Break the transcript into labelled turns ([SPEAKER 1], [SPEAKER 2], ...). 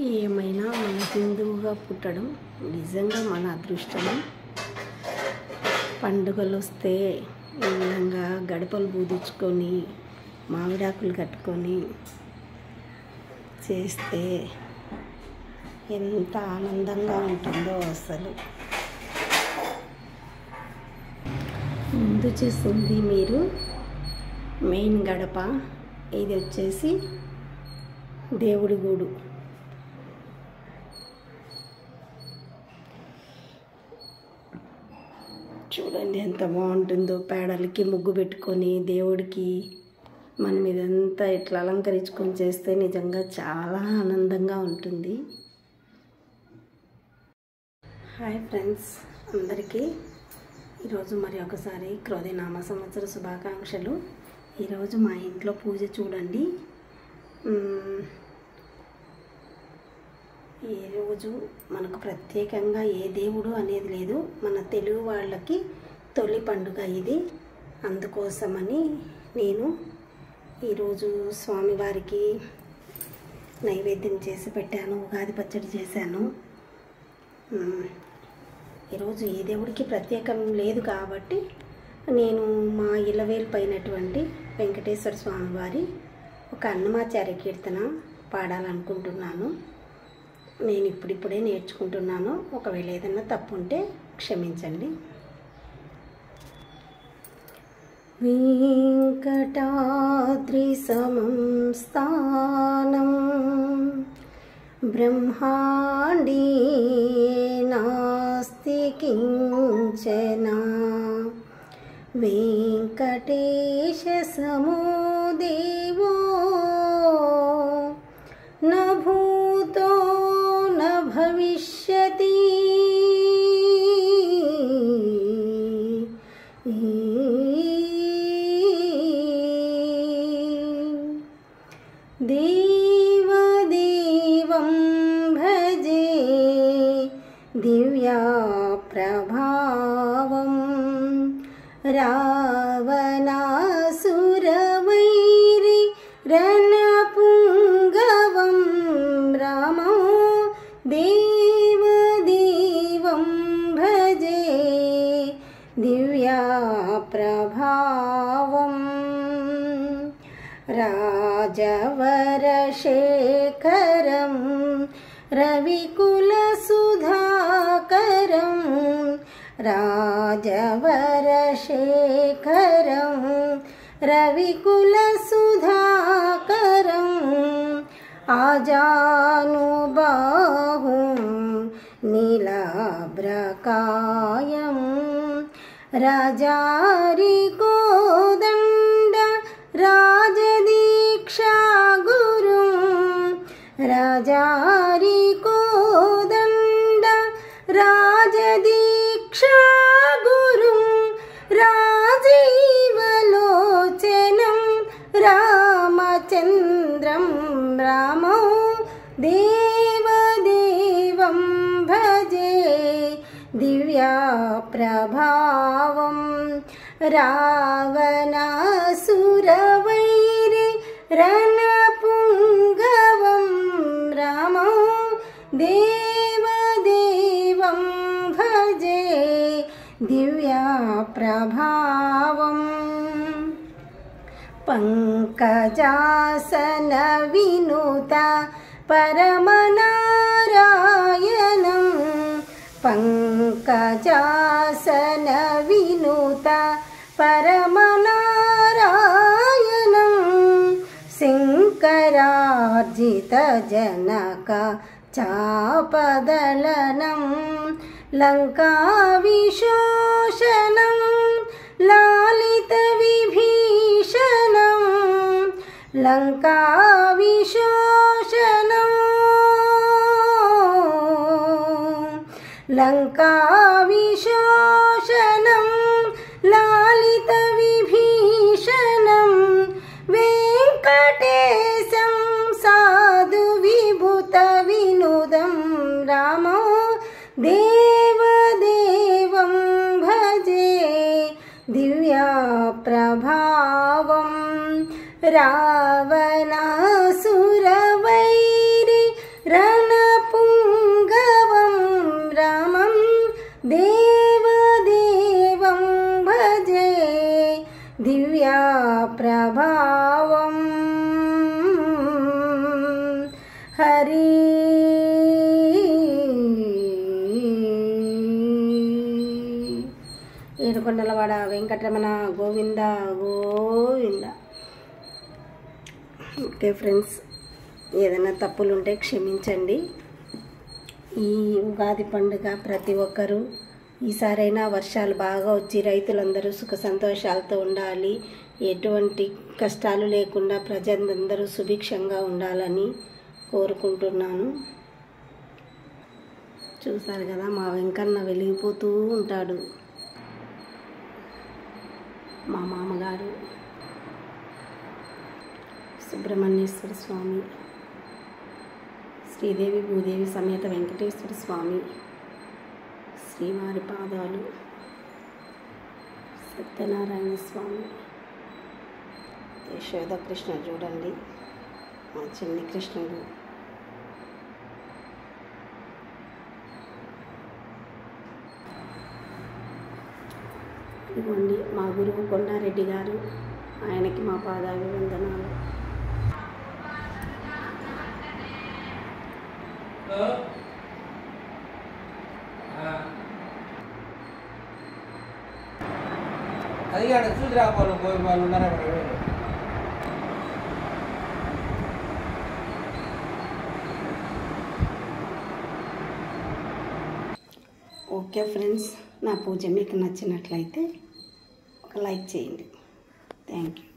[SPEAKER 1] ఏమైనా మన హిందువుగా పుట్టడం నిజంగా మన అదృష్టం పండుగలు వస్తే ఈ విధంగా గడపలు బూదించుకొని మామిడాకులు కట్టుకొని చేస్తే ఎంత ఆనందంగా ఉంటుందో అసలు. ముందు చూస్తుంది మీరు మెయిన్ గడప. ఇది వచ్చేసి దేవుడి గూడు. చూడండి ఎంత బాగుంటుందో పేడలకి ముగ్గు పెట్టుకొని దేవుడికి మనం ఇదంతా ఇట్లా అలంకరించుకొని చేస్తే నిజంగా చాలా ఆనందంగా ఉంటుంది. హాయ్ ఫ్రెండ్స్ అందరికీ ఈరోజు మరి ఒకసారి క్రోధి నామ సంవత్సర శుభాకాంక్షలు. ఈరోజు మా ఇంట్లో పూజ చూడండి. ఏ ఈ రోజు మనకు ప్రత్యేకంగా ఏ దేవుడు అనేది లేదు. మన తెలుగు వాళ్ళకి తొలి పండుగ ఇది. అందుకోసమని నేను ఈరోజు స్వామివారికి నైవేద్యం చేసి పెట్టాను ఉగాది పచ్చడి చేశాను. ఈరోజు ఏ దేవుడికి ప్రత్యేకం లేదు కాబట్టి నేను మా ఇలవేలిపోయినటువంటి పైనటువంటి వెంకటేశ్వర స్వామి వారి ఒక అన్నమాచార్య కీర్తన పాడాలనుకుంటున్నాను. నేను ఇప్పుడిప్పుడే నేర్చుకుంటున్నాను. ఒకవేళ ఏదైనా తప్పు ఉంటే క్షమించండి. వెంకటాద్రి సమం స్థానం. బ్రహ్మాండే నాస్తి కించన. వెంకటేశ సమో दिव्याप्रभावं रावणासुरवैरि रणपुङ्गवं रामो देवदेवं भजे। दिव्याप्रभावम् राजवरशेखरं रविकुलसुधाकरं राजवरशेखरं रविकुलसुधाकरम् आजानुबाहुं नीलाभ्रकायं राजारिकोदण्ड राजदीक्षा गुरुं राजारिकोदण्ड रामचन्द्रं रामौ देवदेवं भजे दिव्याप्रभावं रावणासुरवैरि रणपुङ्गवं रामौ देवदेवं भजे दिव्याप्रभावम् पङ्कजासनविनुत परमनारायणं पङ्कजासनविनुत परमनारायणं शङ्करार्जितजनक चापदलनं लङ्काविशोषणं लङ्काविशोषणम्। लङ्काविशोषणं लालितविभीषणं वेङ्कटेशं साधुविभूतविनुदं रामो देवदेवं भजे दिव्याप्रभावं ராவணாசுரவைரி ரணபுங்கவம் ரமம் தேவதேவம் பஜே திவ்யா பிரபாவம். ஹரி ఏడుకొండలవాడ వెంకటరమణ గోవింద గోవింద ఓకే ఫ్రెండ్స్ ఏదైనా తప్పులు ఉంటే క్షమించండి. ఈ ఉగాది పండుగ ప్రతి ఒక్కరూ ఈసారైనా వర్షాలు బాగా వచ్చి రైతులందరూ సుఖ సంతోషాలతో ఉండాలి. ఎటువంటి కష్టాలు లేకుండా ప్రజలందరూ సుభిక్షంగా ఉండాలని కోరుకుంటున్నాను. చూసారు కదా మా వెంకన్న వెలిగిపోతూ ఉంటాడు. మా మామగారు. సుబ్రహ్మణ్యేశ్వర స్వామి. శ్రీదేవి భూదేవి సమేత వెంకటేశ్వర స్వామి. శ్రీవారి పాదాలు సత్యనారాయణ స్వామి. యశోద కృష్ణ చూడండి. మా చిన్ని కృష్ణుడు. ఇదిగోండి మా గురువు కొండారెడ్డి గారు ఆయనకి మా పాదాభివందనాలు.
[SPEAKER 2] అది ఆడ చూసి రాకపోవాలి పోయి వాళ్ళు ఉన్నారా అక్కడ ఎవరు?
[SPEAKER 1] ఓకే ఫ్రెండ్స్ నా పూజ మీకు నచ్చినట్లయితే ఒక లైక్ చేయండి థ్యాంక్ యూ